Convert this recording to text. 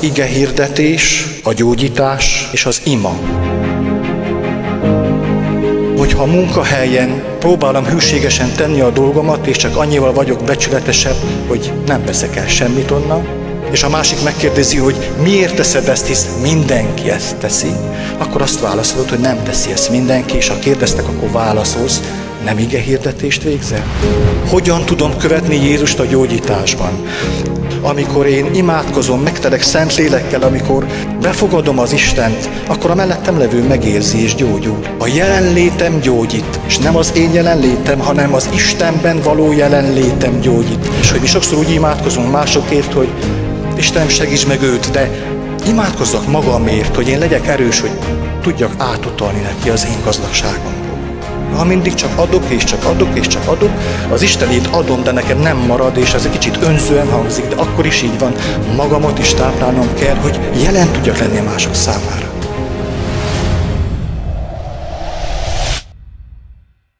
ige hirdetés, a gyógyítás és az ima. Hogyha a munkahelyen próbálom hűségesen tenni a dolgomat, és csak annyival vagyok becsületesebb, hogy nem veszek el semmit onnan, és a másik megkérdezi, hogy miért teszed ezt, hisz mindenki ezt teszi, akkor azt válaszolod, hogy nem teszi ezt mindenki, és ha kérdeztek, akkor válaszolsz, nem ige hirdetést végzel? Hogyan tudom követni Jézust a gyógyításban? Amikor én imádkozom, megtelek szent lélekkel, amikor befogadom az Istent, akkor a mellettem levő megérzi és gyógyul. A jelenlétem gyógyít, és nem az én jelenlétem, hanem az Istenben való jelenlétem gyógyít. És hogy mi sokszor úgy imádkozunk másokért, hogy Istenem segíts meg őt, de imádkozzak magamért, hogy én legyek erős, hogy tudjak átutalni neki az én gazdagságom. Ha mindig csak adok, és csak adok, és csak adok, az Istenét adom, de nekem nem marad, és ez egy kicsit önzően hangzik, de akkor is így van. Magamat is táplálnom kell, hogy jelen tudjak lenni a mások számára.